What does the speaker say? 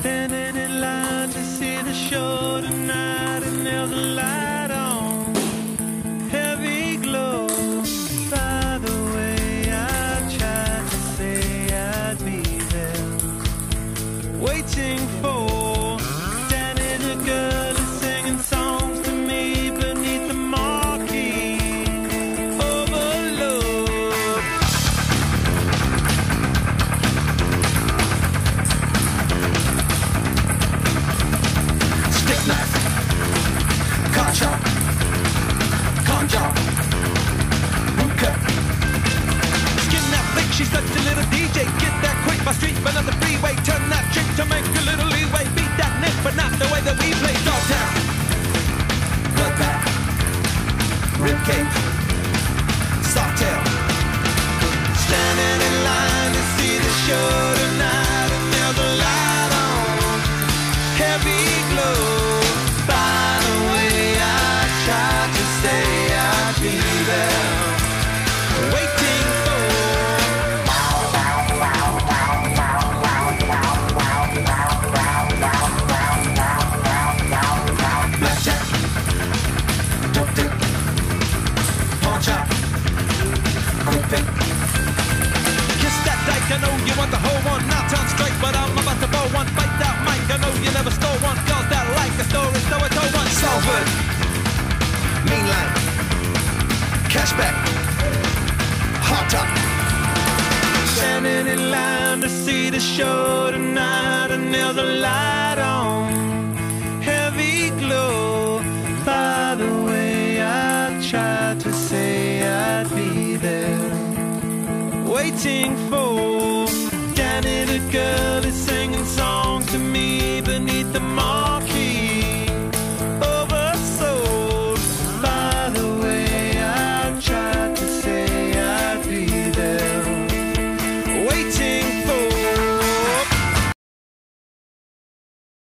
Standing in line to see the show tonight, and there's a light on. Heavy glow. By the way, I tried to say I'd be there. Waiting for a little DJ. Get that quick, my street, but not the freeway. Turn that trick to make a little leeway. Beat that nick, but not the way that we play. Dogtown, blood pack, pick. Kiss that dyke, I know you want the whole one. Not on strike, but I'm about to bow one. Fight that mic, I know you never stole one. Girls that like a story, so I told one. Salford, mean line, cashback, hot top. Standing in line to see the show tonight, and there's a light on. Heavy glow. By the way, I tried to say Waiting for